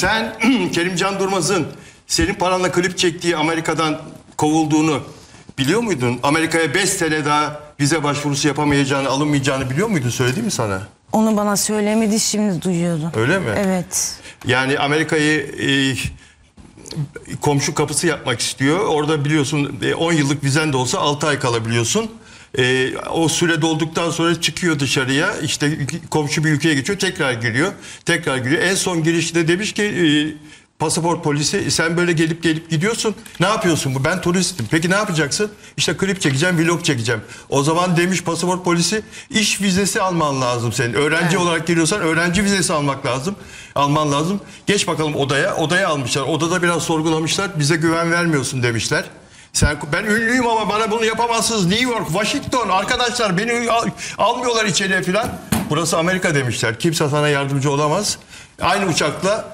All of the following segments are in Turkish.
Sen Kerimcan Durmaz'ın senin paranla klip çektiği Amerika'dan kovulduğunu biliyor muydun? Amerika'ya 5 sene daha vize başvurusu yapamayacağını, alınmayacağını biliyor muydun? Söyledi mi sana? Onu bana söylemedi şimdi duyuyorum. Öyle mi? Evet. Yani Amerika'yı e, komşu kapısı yapmak istiyor. Orada biliyorsun e, 10 yıllık vizen de olsa 6 ay kalabiliyorsun. E, o süre dolduktan sonra çıkıyor dışarıya. İşte komşu bir ülkeye geçiyor. Tekrar giriyor. Tekrar giriyor. En son girişte demiş ki e, pasaport polisi sen böyle gelip gelip gidiyorsun. Ne yapıyorsun bu? Ben turistim. Peki ne yapacaksın? İşte klip çekeceğim, vlog çekeceğim. O zaman demiş pasaport polisi iş vizesi alman lazım senin. Öğrenci olarak geliyorsan öğrenci vizesi almak lazım. Alman lazım. Geç bakalım odaya. Odaya almışlar. Odada biraz sorgulamışlar. Bize güven vermiyorsun demişler. Sen ben ünlüyüm ama bana bunu yapamazsınız. New York, Washington arkadaşlar beni al- almıyorlar içeriye falan. Burası Amerika demişler. Kimse sana yardımcı olamaz. Aynı uçakla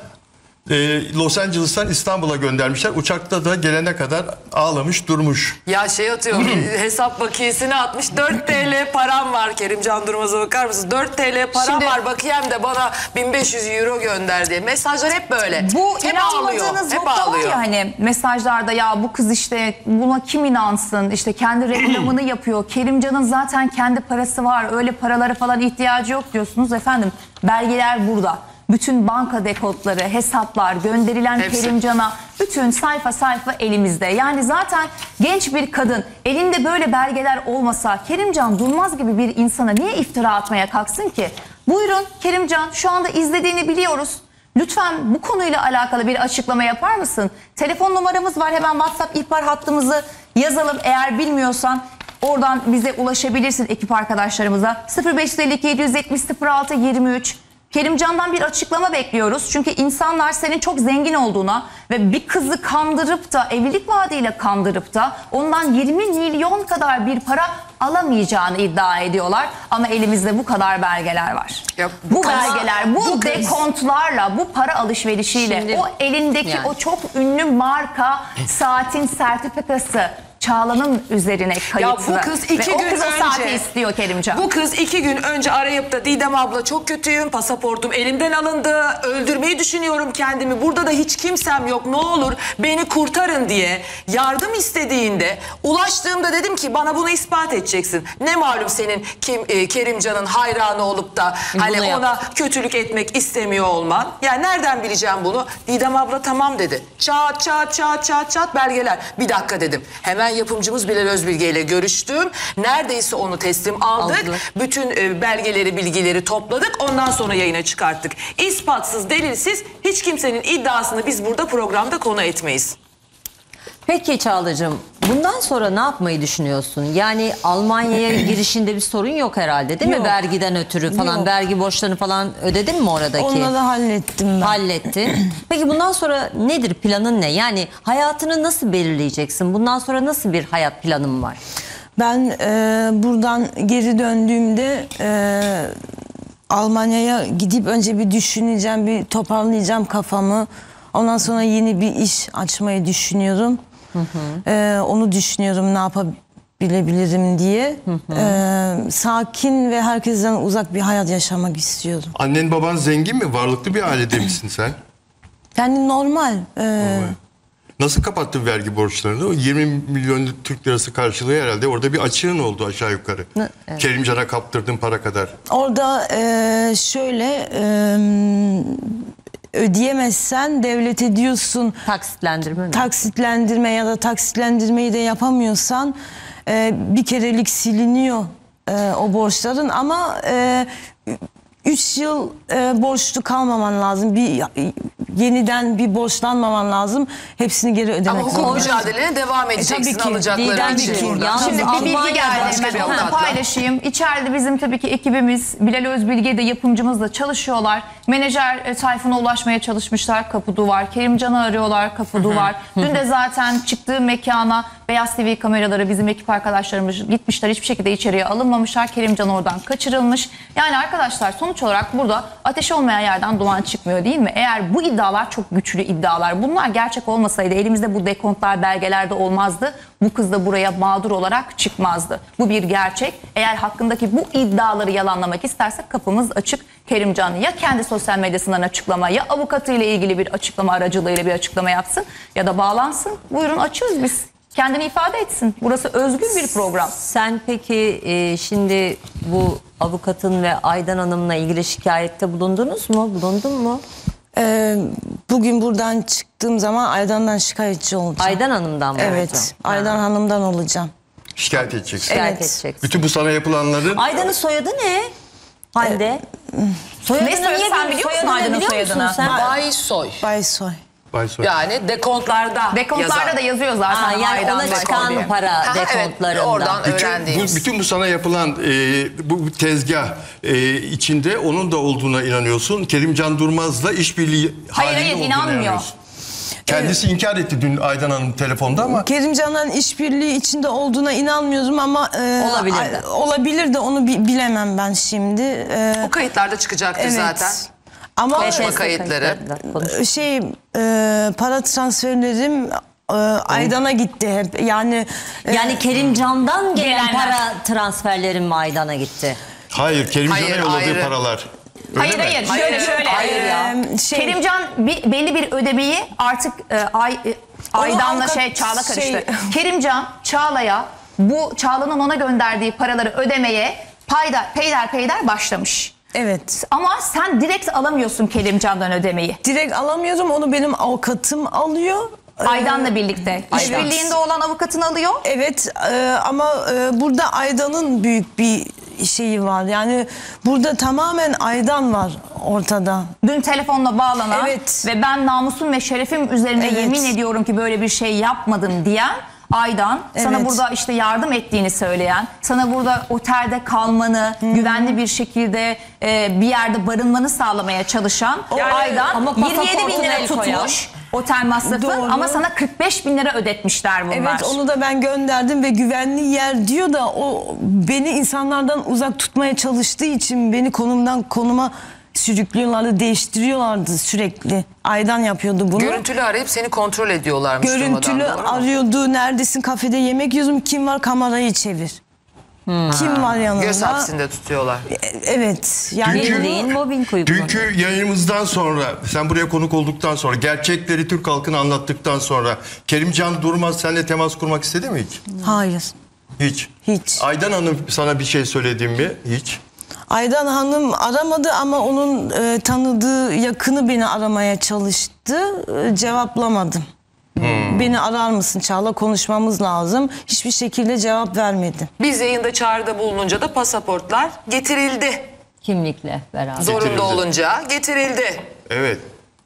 e, Los Angeles'tan İstanbul'a göndermişler. Uçakta da gelene kadar ağlamış durmuş. Ya şey atıyor hesap bakiyesini atmış 4 TL param var Kerimcan Durmaz'a bakar mısınız? 4 TL param Şimdi- var bakiyem de bana 1500 euro gönder diye. Mesajlar hep böyle. Bu hep inanmadığınız hep nokta var ağlıyor. ya hani mesajlarda ya bu kız işte buna kim inansın işte kendi reklamını yapıyor. Kerimcan'ın zaten kendi parası var öyle paralara falan ihtiyacı yok diyorsunuz efendim. Belgeler burada. Bütün banka dekodları, hesaplar, gönderilen Hepsi. Kerimcan'a bütün sayfa sayfa elimizde. Yani zaten genç bir kadın elinde böyle belgeler olmasa Kerimcan Durmaz gibi bir insana niye iftira atmaya kalksın ki? Buyurun Kerimcan şu anda izlediğini biliyoruz. Lütfen bu konuyla alakalı bir açıklama yapar mısın? Telefon numaramız var hemen WhatsApp ihbar hattımızı yazalım. Eğer bilmiyorsan oradan bize ulaşabilirsin ekip arkadaşlarımıza. 0552 770 06 23 Kerimcan'dan bir açıklama bekliyoruz. Çünkü insanlar senin çok zengin olduğuna ve bir kızı kandırıp da evlilik vaadiyle kandırıp da ondan 20 milyon kadar bir para alamayacağını iddia ediyorlar. Ama elimizde bu kadar belgeler var. Ya bu bu belgeler, bu, bu dekontlarla, bu para alışverişiyle Şimdi- o elindeki Yani. o çok ünlü marka saatin sertifikası Çağla'nın üzerine kayıtlı. Ya bu kız iki Ve o gün kız o saati önce- istiyor Kerimcan. Bu kız iki gün önce arayıp da Didem abla çok kötüyüm pasaportum elimden alındı öldürmeyi düşünüyorum kendimi burada da hiç kimsem yok ne olur beni kurtarın diye yardım istediğinde ulaştığımda dedim ki bana bunu ispat edeceksin. Ne malum senin Kim, e, Kerimcan'ın hayranı olup da hani Bunu yap. ona kötülük etmek istemiyor olman. Yani nereden bileceğim bunu? Didem abla tamam dedi. Çat çat çat çat çat belgeler. Bir dakika dedim. Hemen yapımcımız Bilal Özbilge ile görüştüm. Neredeyse onu teslim aldık. Aldılar. Bütün e, belgeleri, bilgileri topladık. Ondan sonra yayına çıkarttık. İspatsız, delilsiz hiç kimsenin iddiasını biz burada programda konu etmeyiz. Peki Çağla'cığım bundan sonra ne yapmayı düşünüyorsun? Yani Almanya'ya girişinde bir sorun yok herhalde değil mi? Yok. Vergiden ötürü falan Yok. vergi borçlarını falan ödedin mi oradaki? Onları hallettim ben. Hallettin. Peki bundan sonra nedir planın ne? Yani hayatını nasıl belirleyeceksin? Bundan sonra nasıl bir hayat planın var? Ben e, buradan geri döndüğümde e, Almanya'ya gidip önce bir düşüneceğim, bir toparlayacağım kafamı. Ondan sonra yeni bir iş açmayı düşünüyorum. E, onu düşünüyorum ne yapabilebilirim diye. E, sakin ve herkesten uzak bir hayat yaşamak istiyorum. Annen baban zengin mi? Varlıklı bir ailede misin sen? Yani normal. e, Nasıl kapattın vergi borçlarını? O 20 milyon Türk lirası karşılığı herhalde orada bir açığın oldu aşağı yukarı. Kerimcan'a kaptırdığın para kadar. Orada e, şöyle e, ödeyemezsen devlete diyorsun Taksitlendirme mi? taksitlendirme ya da taksitlendirmeyi de yapamıyorsan e, bir kerelik siliniyor e, o borçların ama e, 3 yıl e, borçlu kalmaman lazım. Bir yeniden bir borçlanmaman lazım. Hepsini geri ödemek Ama hukuk zorundasın. mücadelene devam edeceksin tabii ki. alacakların Didem için yalnız Şimdi bir bilgi geldi hemen paylaşayım. İçeride bizim tabii ki ekibimiz Bilal Özbilge de yapımcımızla çalışıyorlar. Menajer e, Tayfun'a ulaşmaya çalışmışlar kapı duvar. Kerimcan'ı arıyorlar kapı duvar. Dün de zaten çıktığı mekana Beyaz TV kameraları bizim ekip arkadaşlarımız gitmişler hiçbir şekilde içeriye alınmamışlar. Kerimcan oradan kaçırılmış. Yani arkadaşlar sonuç olarak burada ateş olmayan yerden duman çıkmıyor değil mi? Eğer bu iddialar çok güçlü iddialar. Bunlar gerçek olmasaydı elimizde bu dekontlar belgelerde olmazdı. Bu kız da buraya mağdur olarak çıkmazdı. Bu bir gerçek. Eğer hakkındaki bu iddiaları yalanlamak istersek kapımız açık. Kerimcan ya kendi sosyal medyasından açıklama ya avukatıyla ilgili bir açıklama aracılığıyla bir açıklama yapsın ya da bağlansın. Buyurun açıyoruz biz. Kendini ifade etsin. Burası özgür bir program. Sen peki e, şimdi bu avukatın ve Aydan Hanım'la ilgili şikayette bulundunuz mu? Bulundun mu? Ee, bugün buradan çıktığım zaman Aydan'dan şikayetçi olacağım. Aydan Hanım'dan mı? Evet. olacağım? Aydan Hanım'dan olacağım. Şikayet edeceksin. Şikayet Evet. edeceksin. Bütün bu sana yapılanların Aydan'ın soyadı ne? Hande. Soyadını Ne soyadı niye sen bil- biliyor musun Aydan'ın biliyor musun soyadını? Sen? Baysoy. Baysoy. Baysoy. Yani dekontlarda Dekontlarda yazar. da yazıyor zaten. Ha, yani Aydan ona çıkan diye. para Ha, evet, dekontlarından. oradan Bütün bu, bütün bu sana yapılan e, bu tezgah e, içinde onun da olduğuna inanıyorsun. Kerimcan Durmaz'la işbirliği halinde hayır, olduğuna inanmıyor. inanıyorsun. Kendisi inkar etti dün Aydan Hanım telefonda ama Kerimcan'ın işbirliği içinde olduğuna inanmıyorum ama e, Olabilir de. a- olabilir de onu bi- bilemem ben şimdi. E, O kayıtlarda çıkacaktır evet. zaten. Ama Konuşma kayıtları. şey e, para transferlerim e, Aydan'a gitti hep. Yani e, Yani Kerimcan'dan gelen Gelenler. para transferlerin mi Aydan'a gitti? hayır Kerimcan'a Hayır, yolladığı ayrı. paralar. Öyle Hayır mi? hayır Hayır, şöyle şöyle. hayır ya. e, şey, Kerimcan bir, belli bir ödemeyi artık e, Ay, e, Aydan'la avukat- şey Çağla karıştı. şey- Kerimcan Çağla'ya bu Çağla'nın ona gönderdiği paraları ödemeye payda, peyder peyder başlamış. Evet. Ama sen direkt alamıyorsun Kerimcan'dan ödemeyi. Direkt alamıyorum onu benim avukatım alıyor. Aydan'la birlikte. İşbirliğinde olan avukatın alıyor. Evet e, ama e, burada Aydan'ın büyük bir şeyi var. Yani burada tamamen Aydan var ortada. Dün telefonla bağlanan Evet. ve ben namusum ve şerefim üzerine Evet. yemin ediyorum ki böyle bir şey yapmadım diyen Aydan sana Evet. burada işte yardım ettiğini söyleyen, sana burada otelde kalmanı, güvenli bir şekilde e, bir yerde barınmanı sağlamaya çalışan Aydan ama 27 bin pasaportuna lira el koyan. tutmuş otel masrafı Doğru. ama sana 45 bin lira ödetmişler bunlar. Evet onu da ben gönderdim ve güvenli yer diyor da o beni insanlardan uzak tutmaya çalıştığı için beni konumdan konuma sürüklüyorlardı, değiştiriyorlardı sürekli. Aydan yapıyordu bunu. Görüntülü arayıp seni kontrol ediyorlarmış Görüntülü durmadan, doğru mu? arıyordu. Neredesin kafede yemek yiyorum. Kim var kamerayı çevir. Kim var yanında? Göz hapsinde tutuyorlar. E- Evet. Yani Dünkü- Bildiğin mobbing uygulaması. Dünkü yayınımızdan sonra sen buraya konuk olduktan sonra gerçekleri Türk halkına anlattıktan sonra Kerimcan Durmaz seninle temas kurmak istedi mi hiç? hayır. Hiç. Hiç. Aydan Hanım sana bir şey söyledi mi? Hiç. Aydan Hanım aramadı ama onun e, tanıdığı yakını beni aramaya çalıştı. E, cevaplamadım. Beni arar mısın Çağla konuşmamız lazım. Hiçbir şekilde cevap vermedi. Biz yayında çağrıda bulununca da pasaportlar getirildi. Kimlikle beraber. Zorunda Getirildi. olunca getirildi. Evet.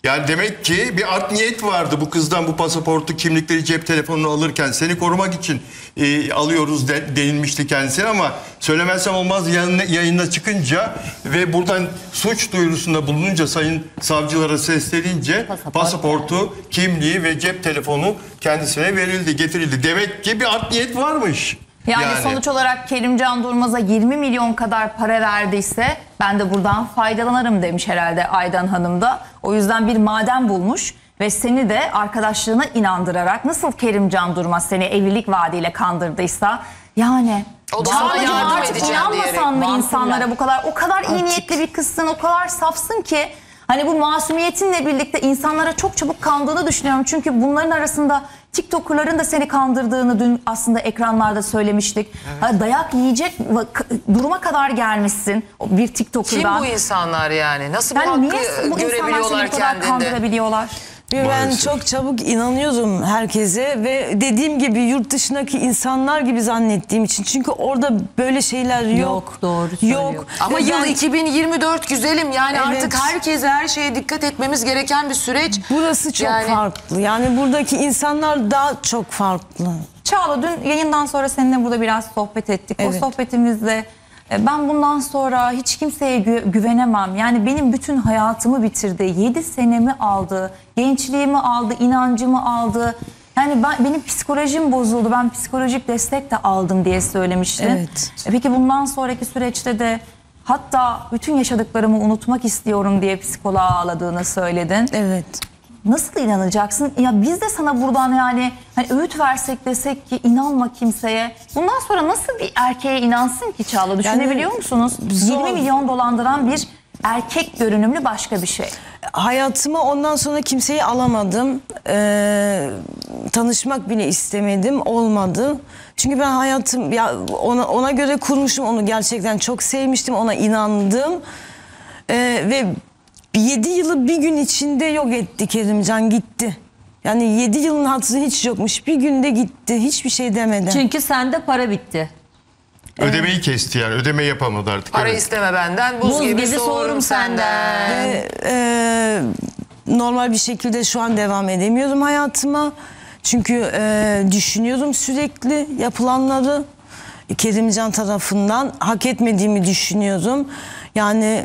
Yani demek ki bir art niyet vardı bu kızdan bu pasaportu, kimlikleri, cep telefonunu alırken seni korumak için e, alıyoruz de, denilmişti kendisine ama söylemezsem olmaz yayına, yayına çıkınca ve buradan suç duyurusunda bulununca sayın savcılara seslenince Pasaport. pasaportu, kimliği ve cep telefonu kendisine verildi, getirildi. Demek ki bir art niyet varmış. Yani, sonuç olarak Kerimcan Durmaz'a 20 milyon kadar para verdiyse ben de buradan faydalanırım demiş herhalde Aydan Hanım da. O yüzden bir maden bulmuş ve seni de arkadaşlığına inandırarak nasıl Kerimcan Durmaz seni evlilik vaadiyle kandırdıysa yani O da sana yardım artık edeceğim inanmasan diyerek, mı insanlara bu kadar o kadar iyi niyetli bir kızsın o kadar safsın ki Hani bu masumiyetinle birlikte insanlara çok çabuk kandığını düşünüyorum. Çünkü bunların arasında TikToker'ların da seni kandırdığını dün aslında ekranlarda söylemiştik. Ha, Dayak yiyecek duruma kadar gelmişsin o bir Kim TikToker'dan. bu insanlar yani? Nasıl bu Yani hakkı niye bu insanlar seni görebiliyorlar kadar kendinde? kandırabiliyorlar? Ve ben Maalesef. çok çabuk inanıyordum herkese ve dediğim gibi yurt dışındaki insanlar gibi zannettiğim için. Çünkü orada böyle şeyler yok. Yok, doğru. Yok. Ama Ve yıl ben- 2024 güzelim yani Evet. artık herkese her şeye dikkat etmemiz gereken bir süreç. Burası çok Yani- farklı. Yani buradaki insanlar daha çok farklı. Çağla dün yayından sonra seninle burada biraz sohbet ettik. O Evet. sohbetimizde ben bundan sonra hiç kimseye gü- güvenemem. Yani benim bütün hayatımı bitirdi. 7 senemi aldı, gençliğimi aldı, inancımı aldı. Yani ben, benim psikolojim bozuldu. Ben psikolojik destek de aldım diye söylemiştin. Evet. E Peki bundan sonraki süreçte de hatta bütün yaşadıklarımı unutmak istiyorum diye psikoloğa ağladığını söyledin. Evet. Nasıl inanacaksın? Ya biz de sana buradan yani hani öğüt versek desek ki inanma kimseye. Bundan sonra nasıl bir erkeğe inansın ki Çağla? Düşünebiliyor musunuz? zor. 20 milyon dolandıran bir erkek görünümlü başka bir şey. Hayatıma ondan sonra kimseyi alamadım. Ee, tanışmak bile istemedim. Olmadı. Çünkü ben hayatım ya ona, ona göre kurmuşum. Onu gerçekten çok sevmiştim. Ona inandım. Ee, ve 7 yılı bir gün içinde yok etti Kerimcan gitti. Yani 7 yılın hatırı hiç yokmuş. Bir günde gitti. Hiçbir şey demeden. Çünkü sende para bitti. Ödemeyi kesti yani. Ödemeyi yapamadı artık. Para Evet. isteme benden, buz, Buz gibi, soğurum senden. Ve, e, normal bir şekilde şu an devam edemiyorum hayatıma. Çünkü e, düşünüyorum sürekli yapılanları. Kerimcan tarafından hak etmediğimi düşünüyorum. Yani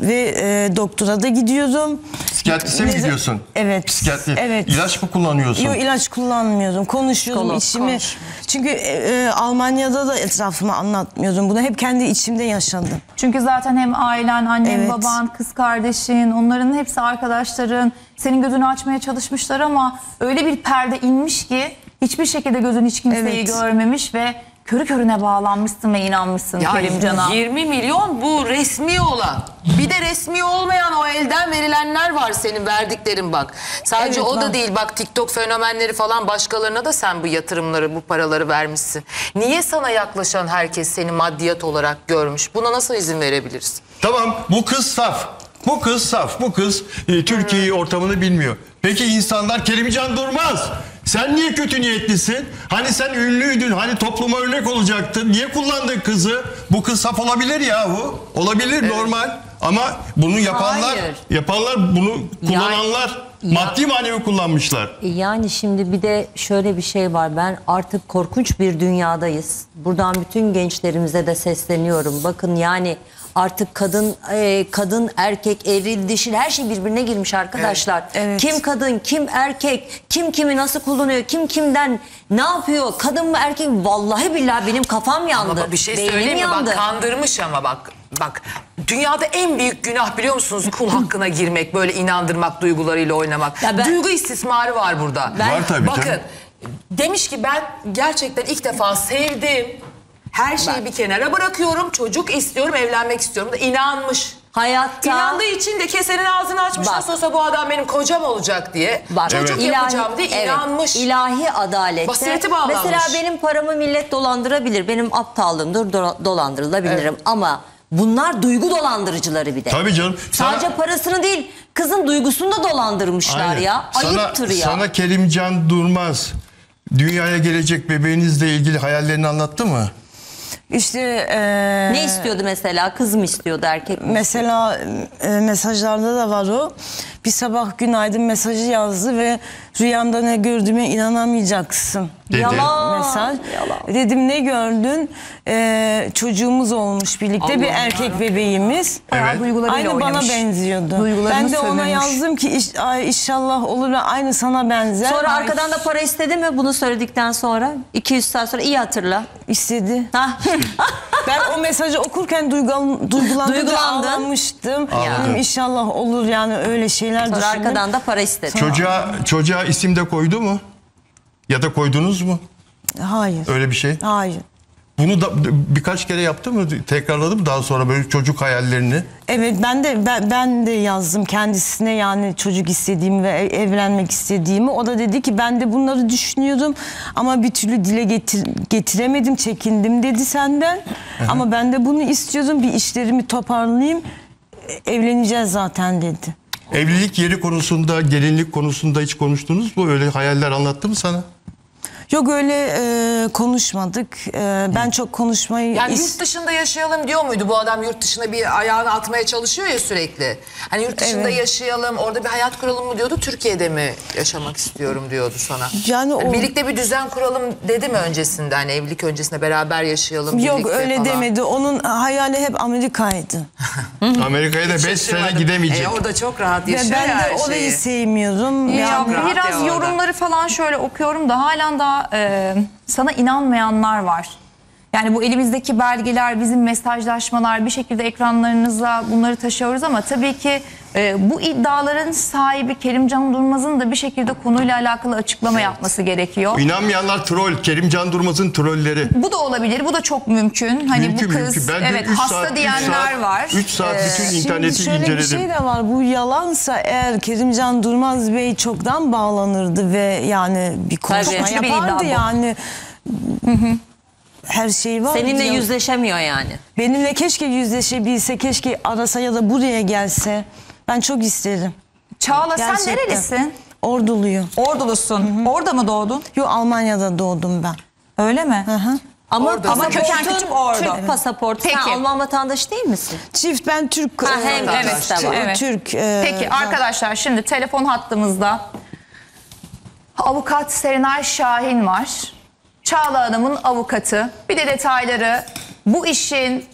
ve e, doktora da gidiyorum. Psikiyatriste mi gidiyorsun? Evet. Psikiyatri. Evet. İlaç mı kullanıyorsun? Yok ilaç kullanmıyorum. Konuşuyorum Psikolog, içimi. konuş. Çünkü e, e, Almanya'da da etrafıma anlatmıyordum. Bunu hep kendi içimde yaşadım. Çünkü zaten hem ailen, annen, Evet. baban, kız kardeşin, onların hepsi arkadaşların senin gözünü açmaya çalışmışlar ama öyle bir perde inmiş ki hiçbir şekilde gözün hiç kimseyi Evet. görmemiş ve körü körüne bağlanmışsın ve inanmışsın Ya Kerimcan'a. 20 milyon bu resmi olan. Bir de resmi olmayan o elden verilenler var senin verdiklerin bak. Sadece Evet, o da var. değil bak TikTok fenomenleri falan başkalarına da sen bu yatırımları bu paraları vermişsin. Niye sana yaklaşan herkes seni maddiyat olarak görmüş? Buna nasıl izin verebiliriz? Tamam bu kız saf. Bu kız saf. Bu kız e, Türkiye ortamını bilmiyor. Peki insanlar Kerimcan Durmaz. Sen niye kötü niyetlisin? Hani sen ünlüydün. Hani topluma örnek olacaktın. Niye kullandın kızı? Bu kız saf olabilir yahu. Olabilir normal. Ama bunu yapanlar, Hayır. yapanlar bunu kullananlar maddi manevi kullanmışlar. E Yani şimdi bir de şöyle bir şey var. Ben artık korkunç bir dünyadayız. Buradan bütün gençlerimize de sesleniyorum. Bakın yani artık kadın e, kadın erkek eril dişil her şey birbirine girmiş arkadaşlar. Evet. Kim kadın kim erkek kim kimi nasıl kullanıyor kim kimden ne yapıyor kadın mı erkek mi? vallahi billahi benim kafam yandı. Ama bak bir şey Beynim söyleyeyim mi? yandı. Bak kandırmış ama bak. Bak dünyada en büyük günah biliyor musunuz? Kul hakkına girmek, böyle inandırmak, duygularıyla oynamak. Ya ben- Duygu istismarı var burada. Ben- Var tabii Bakın canım. demiş ki ben gerçekten ilk defa sevdim. Her şeyi bir kenara bırakıyorum. Çocuk istiyorum, evlenmek istiyorum da inanmış. Hayatta İnandığı için de kesenin ağzını açmış. Bak. Nasıl olsa bu adam benim kocam olacak diye. Bak, Çocuk ilahi- yapacağım diye evet, inanmış. ilahi adalette. Basireti bağlanmış. Mesela benim paramı millet dolandırabilir. Benim aptallığımdır do- dolandırılabilirim. Ama bunlar duygu dolandırıcıları bir de. Tabii canım. Sana- Sadece parasını değil kızın duygusunu da dolandırmışlar Aynen. ya. Sana- Ayıptır ya. Sana Kerimcan Durmaz dünyaya gelecek bebeğinizle ilgili hayallerini anlattı mı? İşte e, Ne istiyordu mesela? Kız mı istiyordu erkek mi? Mesela e, mesajlarda da var o. Bir sabah günaydın mesajı yazdı ve rüyanda ne gördüğüme inanamayacaksın. Dedi. Yalan. Mesaj. Dedim ne gördün? E, çocuğumuz olmuş birlikte bir erkek bebeğimiz. Bayağı Evet. Aynı bana oynamış. benziyordu. Duygularını ben de ona yazdım ki iş- ay, inşallah olur ve aynı sana benzer. Sonra Ay, arkadan da para istedi mi bunu söyledikten sonra? 200 saat sonra iyi hatırla. istedi. Hah. Ben o mesajı okurken duygulan, duygulandım ve Duygulandın. ağlamıştım. Dedim, İnşallah olur yani öyle şeyler Sonra düşündüm. arkadan da para istedi. Çocuğa çocuğa isim de koydu mu? Ya da koydunuz mu? Hayır. Öyle bir şey. Hayır. Bunu da birkaç kere yaptı mı? Tekrarladı mı daha sonra böyle çocuk hayallerini? Evet ben de ben, ben de yazdım kendisine yani çocuk istediğimi ve ev- evlenmek istediğimi. O da dedi ki ben de bunları düşünüyordum ama bir türlü dile getir, getiremedim, çekindim dedi senden. ama ben de bunu istiyordum bir işlerimi toparlayayım. e, Evleneceğiz zaten dedi. Evlilik yeri konusunda, gelinlik konusunda hiç konuştunuz mu? Öyle hayaller anlattı mı sana? Yok öyle e, konuşmadık. E, ben çok konuşmayı Yani is- yurt dışında yaşayalım diyor muydu bu adam yurt dışına bir ayağını atmaya çalışıyor ya sürekli. Hani yurt dışında Evet. yaşayalım orada bir hayat kuralım mı diyordu Türkiye'de mi yaşamak istiyorum diyordu sana. Yani o- birlikte bir düzen kuralım dedi mi öncesinde hani evlilik öncesinde beraber yaşayalım Yok birlikte öyle falan. demedi. Onun hayali hep Amerika'ydı. Amerika'ya da 5 sene Şaşırmadım. gidemeyecek. E, orada çok rahat Ve yaşıyor ben her de orayı şeyi. sevmiyorum. Ya rahat biraz ya orada. yorumları falan şöyle okuyorum da halen daha e, sana inanmayanlar var. Yani bu elimizdeki belgeler, bizim mesajlaşmalar bir şekilde ekranlarınıza bunları taşıyoruz ama tabii ki e, bu iddiaların sahibi Kerimcan Durmaz'ın da bir şekilde konuyla alakalı açıklama yapması gerekiyor. İnanmayanlar troll. Kerimcan Durmaz'ın trolleri. Bu da olabilir, bu da çok mümkün. Hani mümkün bu kız mümkün. Ben evet üç hasta saat, üç diyenler saat, var. 3 saat Ee, bütün Şimdi interneti şöyle inceledim. bir şey de var. Bu yalansa eğer Kerimcan Durmaz Bey çoktan bağlanırdı ve yani bir konuşma Tabii. Güçlü bir iddia yapardı bu. yani. Her şey var. Seninle yüzleşemiyor yani. Benimle keşke yüzleşebilse, keşke arasa ya da buraya gelse. Ben çok isterim. Çağla sen Gerçekten. nerelisin? Orduluyum. Ordulusun. Orada mı doğdun? Yo Almanya'da doğdum ben. Öyle mi? Ama, Orada. Ama köken pasaportun küçük orada. Türk pasaportu. Sen Peki. Alman vatandaşı değil misin? Çift ben Türk. Ha, hem evet, de var. Evet. Türk. e, Peki arkadaşlar şimdi telefon hattımızda avukat Serenay Şahin var. Çağla Hanım'ın avukatı. Bir de detayları bu işin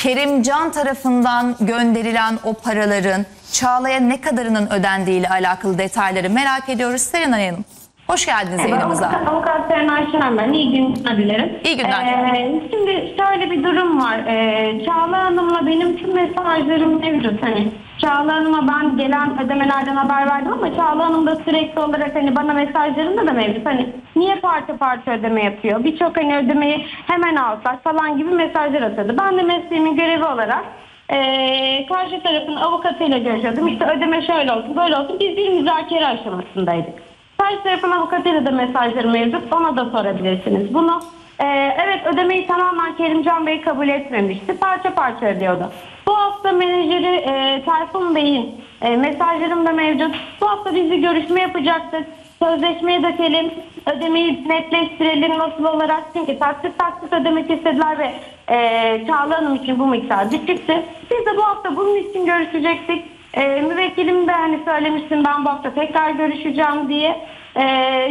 Kerimcan tarafından gönderilen o paraların Çağla'ya ne kadarının ödendiği ile alakalı detayları merak ediyoruz. Serenay Hanım hoş geldiniz yayınımıza. Avukat, avukat Serenay Şen ben. İyi günler dilerim. İyi günler. Ee, şimdi şöyle bir durum var. Ee, Çağla Hanım'la benim tüm mesajlarım mevcut. Hani Çağla Hanım'a ben gelen ödemelerden haber verdim ama Çağla Hanım da sürekli olarak hani bana mesajlarında da mevcut. Hani niye parça parça ödeme yapıyor? Birçok hani ödemeyi hemen alsak falan gibi mesajlar atıyordu. Ben de mesleğimin görevi olarak ee, karşı tarafın avukatıyla görüşüyordum. İşte ödeme şöyle olsun böyle olsun. Biz bir müzakere aşamasındaydık. Karşı tarafın avukatıyla da mesajları mevcut. Ona da sorabilirsiniz bunu. Ee, evet ödemeyi tamamen Kerimcan Bey kabul etmemişti. Parça parça ödüyordu. Bu hafta menajeri e, Tayfun Bey'in e, mesajlarım da mevcut. Bu hafta biz bir görüşme yapacaktık. Sözleşmeye dökelim. Ödemeyi netleştirelim nasıl olarak. Çünkü taksit taksit ödemek istediler ve e, Çağla Hanım için bu miktar düşüktü. Biz de bu hafta bunun için görüşecektik. E, müvekkilim de hani söylemiştim ben bu hafta tekrar görüşeceğim diye. E,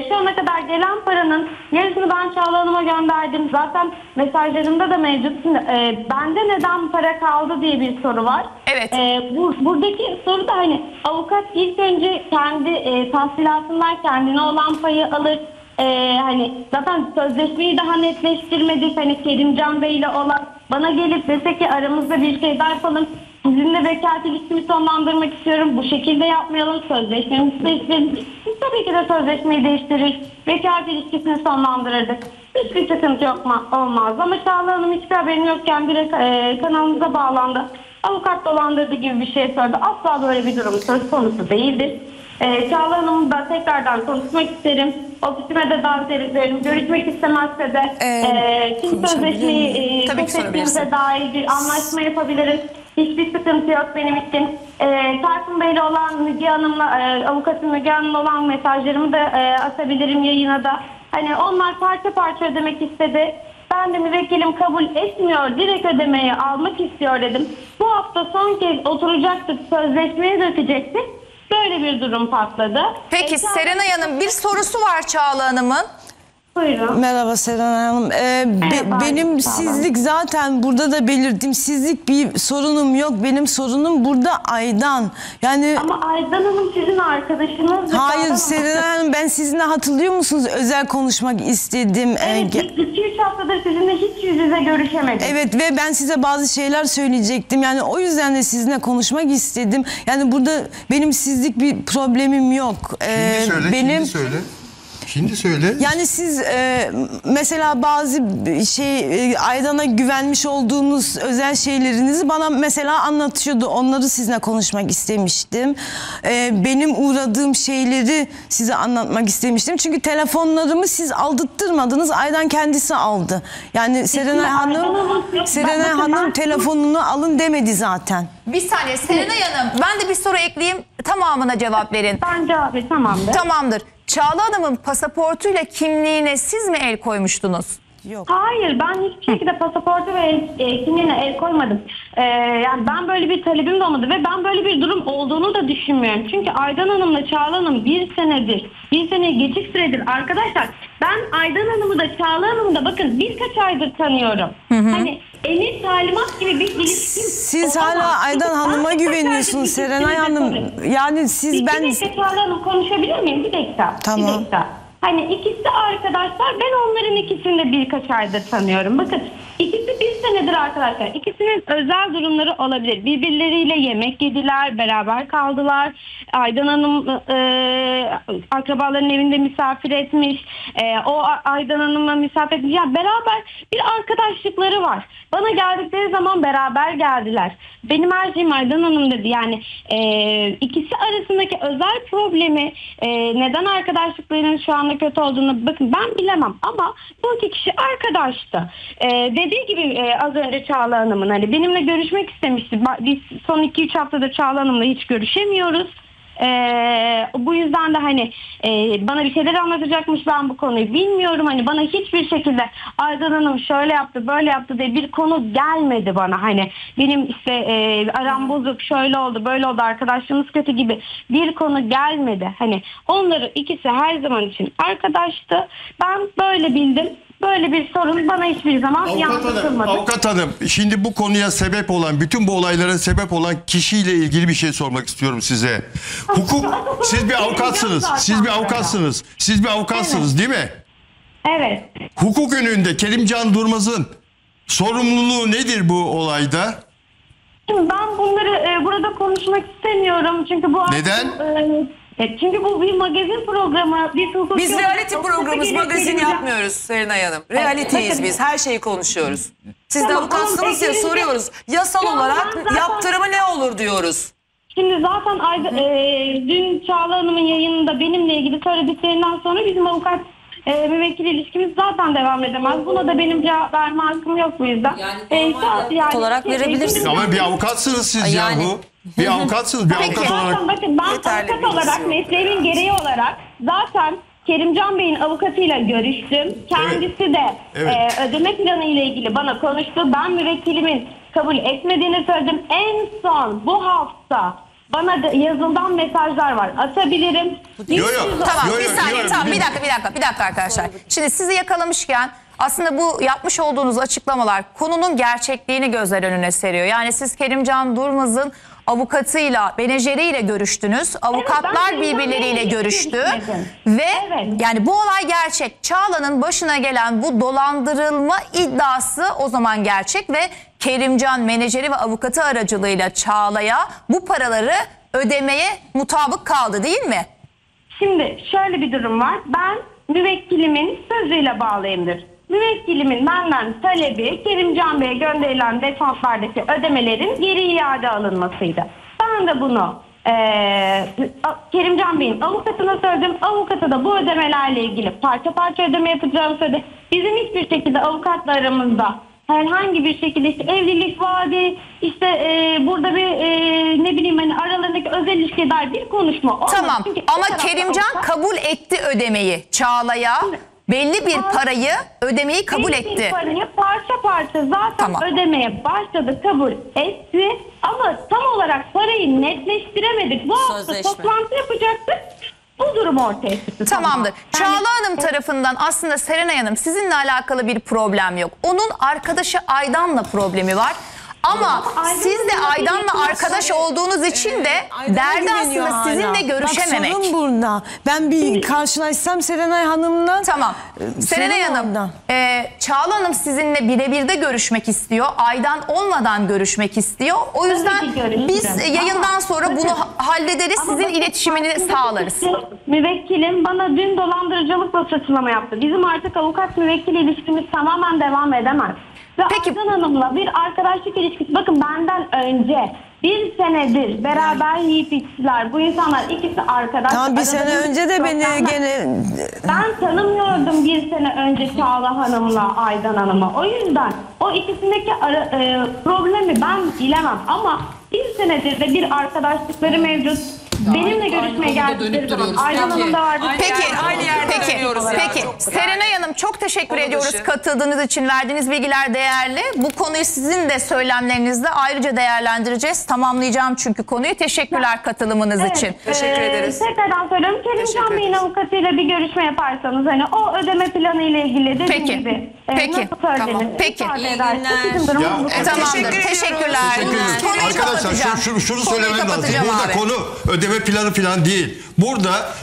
şu ana kadar gelen paranın yarısını ben Çağla Hanım'a gönderdim. Zaten mesajlarımda da mevcut. Şimdi, e, bende neden para kaldı diye bir soru var. Evet. E, bu, buradaki soru da hani avukat ilk önce kendi e, tahsilatından kendine olan payı alır. E, hani zaten sözleşmeyi daha netleştirmedik. Hani Kerimcan Bey ile olan bana gelip dese ki aramızda bir şey daha yapalım. Sizinle vekalet ilişkimi sonlandırmak istiyorum. Bu şekilde yapmayalım. Sözleşmemizi değiştirelim. Biz tabii ki de sözleşmeyi değiştirir. Vekalet ilişkisini sonlandırırdık. Hiçbir sıkıntı yok mu? olmaz. Ama Çağla Hanım hiçbir haberim yokken direkt e, kanalımıza bağlandı. Avukat dolandırdı gibi bir şey söyledi. Asla böyle bir durum söz konusu değildir. Ee, Çağla Hanım'ı da tekrardan konuşmak isterim. Ofisime de davet ederim. Görüşmek istemezse de Ee, e, kim sözleşmeyi e, feshettiğimize dair bir anlaşma yapabiliriz. Hiçbir sıkıntı yok benim için. E, Tayfun Bey'le olan Müge Hanım'la, e, avukatım Müge Hanım'la olan mesajlarımı da e, atabilirim yayına da. Hani onlar parça parça ödemek istedi. Ben de müvekkilim kabul etmiyor, direkt ödemeyi almak istiyor dedim. Bu hafta son kez oturacaktık, sözleşmeye dökecektik. Böyle bir durum patladı. Peki E, Çağla- Serenay Hanım bir sorusu var Çağla Hanım'ın. Buyurun. Merhaba Serenay Hanım. Ee, be- Merhaba, benim sağ olun. sizlik zaten burada da belirttim. Sizlik bir sorunum yok. Benim sorunum burada Aydan. Yani Ama Aydan Hanım sizin arkadaşınız. hayır Serenay Hanım ben sizinle hatırlıyor musunuz? Özel konuşmak istedim. Ee, Evet, ge- 2-3 haftadır sizinle hiç yüz yüze görüşemedik. Evet ve ben size bazı şeyler söyleyecektim. Yani o yüzden de sizinle konuşmak istedim. Yani burada benim sizlik bir problemim yok. Ee, Şimdi söyle, benim şimdi söyle. Şimdi söyle. Yani siz e, mesela bazı şey e, Aydan'a güvenmiş olduğunuz özel şeylerinizi bana mesela anlatıyordu. Onları sizinle konuşmak istemiştim. E, benim uğradığım şeyleri size anlatmak istemiştim. Çünkü telefonlarımı siz aldırttırmadınız. Aydan kendisi aldı. Yani Serenay Hanım Serenay Hanım telefonunu alın demedi zaten. Bir saniye Serenay Hanım ben de bir soru ekleyeyim tamamına cevap verin. Bence abi tamamdır. Tamamdır. Çağla Hanım'ın pasaportuyla kimliğine siz mi el koymuştunuz? Yok. Hayır ben hiçbir şekilde pasaportu ve e, kimliğine el koymadım. Ee, yani ben böyle bir talebim de olmadı ve ben böyle bir durum olduğunu da düşünmüyorum. Çünkü Aydan Hanım'la Çağla Hanım bir senedir, bir sene geçik süredir arkadaşlar. Ben Aydan Hanım'ı da Çağla Hanım'ı da bakın birkaç aydır tanıyorum. Hani emir talimat gibi bir ilişkim Siz olamaz. hala Aydan Hanım'a güveniyorsunuz Serenay Hanım. Yani siz Bir ben dakika Çağla Hanım konuşabilir miyim? Bir dakika. Tamam. Bir dakika. Hani ikisi arkadaşlar ben onların ikisini de birkaç aydır tanıyorum. Bakın ikisi bir senedir arkadaşlar. İkisinin özel durumları olabilir. Birbirleriyle yemek yediler, beraber kaldılar. Aydan Hanım e, akrabaların evinde misafir etmiş. E, o Aydan Hanım'a misafir etmiş. Yani beraber bir arkadaşlıkları var. Bana geldikleri zaman beraber geldiler. Benim her şeyim Aydan Hanım dedi. Yani e, ikisi arasındaki özel problemi e, neden arkadaşlıklarının şu anda kötü olduğunu bakın ben bilemem ama bu iki kişi arkadaştı. E, dediği gibi e, az önce Çağla Hanım'ın hani benimle görüşmek istemişti. Biz son 2-3 haftada Çağla Hanım'la hiç görüşemiyoruz. Ee, bu yüzden de hani e, bana bir şeyler anlatacakmış ben bu konuyu bilmiyorum. Hani bana hiçbir şekilde Aydan Hanım şöyle yaptı böyle yaptı diye bir konu gelmedi bana. Hani benim işte e, aram bozuk şöyle oldu böyle oldu arkadaşlığımız kötü gibi bir konu gelmedi. Hani onları ikisi her zaman için arkadaştı. Ben böyle bildim böyle bir sorun bana hiçbir zaman Avukat Hanım, yansıtılmadı. Avukat Hanım, şimdi bu konuya sebep olan, bütün bu olaylara sebep olan kişiyle ilgili bir şey sormak istiyorum size. Hukuk, siz bir avukatsınız, siz bir avukatsınız, siz bir avukatsınız değil mi? Evet. Hukuk önünde Kerimcan Durmaz'ın sorumluluğu nedir bu olayda? Şimdi ben bunları e, burada konuşmak istemiyorum çünkü bu Neden? e, e, çünkü bu bir magazin programı, bir hukuk Biz reality programımız, magazin gerektiğince- yapmıyoruz Serenay Hanım. Reality'yiz bakın. biz, her şeyi konuşuyoruz. Siz de Tamam, avukatsınız ama ya soruyoruz. Yasal olarak ben zaten- yaptırımı ne olur diyoruz. Şimdi zaten Ayda, e, dün Çağla Hanım'ın yayınında benimle ilgili söylediklerinden sonra bizim avukat e, müvekkil ilişkimiz zaten devam edemez. Buna da benim cevap verme hakkım yok bu yüzden. Yani normal işte- olarak şey- verebilirsiniz. Ama bir avukatsınız siz Yani. yahu. Bir avukatsınız, bir avukat Zaten olarak. bakın ben Yeterli avukat olarak yok. mesleğimin gereği olarak zaten Kerimcan Bey'in avukatıyla görüştüm. Kendisi de Evet. e, ödeme planı ile ilgili bana konuştu. Ben müvekkilimin kabul etmediğini söyledim. En son bu hafta bana da yazıldan mesajlar var. Atabilirim. Yo, yo. Tamam Yo, bir yo, saniye yo, tamam bir yo. dakika bir dakika bir dakika arkadaşlar. Şimdi sizi yakalamışken aslında bu yapmış olduğunuz açıklamalar konunun gerçekliğini gözler önüne seriyor. Yani siz Kerimcan Durmaz'ın avukatıyla, menajeriyle görüştünüz. Avukatlar Kerimcan birbirleriyle görüştü. Ve Evet. yani bu olay gerçek. Çağla'nın başına gelen bu dolandırılma iddiası o zaman gerçek ve Kerimcan menajeri ve avukatı aracılığıyla Çağla'ya bu paraları ödemeye mutabık kaldı değil mi? Şimdi şöyle bir durum var. Ben müvekkilimin sözüyle bağlıyımdır. Müvekkilimin benden talebi Kerimcan Bey'e gönderilen defanslardaki ödemelerin geri iade alınmasıydı. Ben de bunu eee, Kerimcan Bey'in avukatına söyledim. Avukatı da bu ödemelerle ilgili parça parça ödeme yapacağımı söyledi. Bizim hiçbir şekilde avukatla aramızda herhangi bir şekilde işte evlilik vaadi işte eee, burada bir eee, ne bileyim hani aralarındaki özel ilişkiye dair bir konuşma olmadı. Tamam Çünkü ama Kerimcan avukat- kabul etti ödemeyi Çağla'ya. Belli bir parayı ödemeyi kabul Belli bir etti. parayı parça parça zaten Tamam. ödemeye başladı kabul etti ama tam olarak parayı netleştiremedik. Bu hafta Sözleşme. toplantı yapacaktık. Bu durum ortaya çıktı. Tamamdır. Yani- Çağla Hanım tarafından aslında Serenay Hanım sizinle alakalı bir problem yok. Onun arkadaşı Aydan'la problemi var. Ama siz de Aydan'la arkadaş olduğunuz için de derdi aslında sizinle görüşememek. Bak sorun burada. Ben bir karşılaşsam Serenay Hanım'la. Tamam. Ee, Serenay Hanım, e, Çağla Hanım sizinle birebir de görüşmek istiyor. Aydan olmadan görüşmek istiyor. O yüzden görüşürüm. biz e, yayından Ama sonra bunu bakın- ha- hallederiz. Sizin bakın, iletişimini aslında sağlarız. Müvekkilim bana dün dolandırıcılıkla suçlama yaptı. Bizim artık avukat müvekkil ilişkimiz tamamen devam edemez. Ve Peki- Aydan Hanım'la bir arkadaşlık ilişkisi bakın benden önce bir senedir beraber yiyip içtiler. Bu insanlar ikisi arkadaş. Tamam bir sene önce de beni problemler- gene Ben tanımıyordum bir sene önce Çağla Hanım'la Aydan Hanım'ı. O yüzden o ikisindeki ara, e, problemi ben bilemem ama bir senedir de bir arkadaşlıkları mevcut. Benimle görüşmeye geldikleri zaman Aydan Hanım da vardı. Peki, aynı yerde peki, peki. Serenay Hanım çok teşekkür ediyoruz dışı. katıldığınız için. Verdiğiniz bilgiler değerli. Bu konuyu sizin de söylemlerinizle ayrıca değerlendireceğiz. Tamamlayacağım çünkü konuyu. Teşekkürler katılımınız Evet, için. Teşekkür e, ederiz. Tekrardan söylüyorum. Teşekkür Kerimcan Bey'in avukatıyla bir görüşme yaparsanız hani o ödeme planı ile ilgili dediğim Peki, gibi e, peki, nasıl söylenir? tamam. Peki. İyi günler. Ya. Tamamdır. Teşekkür. Teşekkürler. Teşekkür. Konuyu Arkadaşlar şunu, şunu, söylemem lazım. kapatacağım Burada konu ödeme planı falan değil. Burada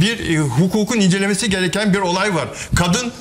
bir e, hukukun incelemesi gereken bir olay var. Kadın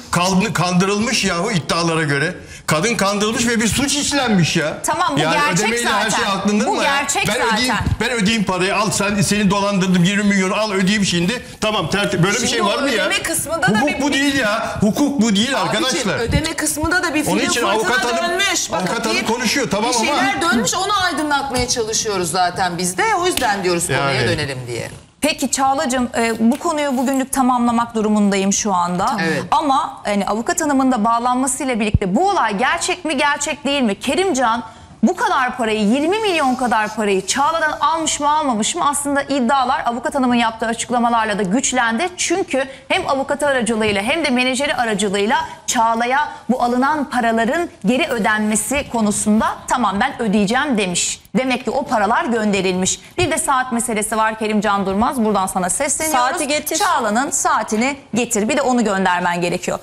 kandırılmış yahu iddialara göre. Kadın kandırılmış ve bir suç işlenmiş ya. Tamam, bu gerçek ödemeyle her zaten. şey aklında Bu mı gerçek ben zaten. Ödeyeyim, ben ödeyeyim parayı al sen seni dolandırdım 20 milyon al ödeyeyim şimdi. Tamam tertip böyle bir Şimdi şey var mı ya? ödeme kısmında da Hukuk bir- bu değil ya. Hukuk bu değil arkadaşlar. Abicim, ödeme kısmında da bir Onun film için fırtına avukat hanım- dönmüş. Bakın avukat hanım bir- konuşuyor, tamam bir ama- şeyler dönmüş onu aydınlatmaya çalışıyoruz zaten biz de. O yüzden diyoruz konuya Yani. dönelim diye. Peki Çağla'cığım e, bu konuyu bugünlük tamamlamak durumundayım şu anda. Evet. Ama hani avukat hanımın da bağlanmasıyla birlikte bu olay gerçek mi gerçek değil mi? Kerimcan bu kadar parayı 20 milyon kadar parayı Çağla'dan almış mı almamış mı aslında iddialar avukat hanımın yaptığı açıklamalarla da güçlendi. Çünkü hem avukatı aracılığıyla hem de menajeri aracılığıyla Çağla'ya bu alınan paraların geri ödenmesi konusunda tamam ben ödeyeceğim demiş. Demek ki o paralar gönderilmiş. Bir de saat meselesi var Kerimcan Durmaz. Buradan sana sesleniyoruz. Saati getir. Çağla'nın saatini getir. Bir de onu göndermen gerekiyor.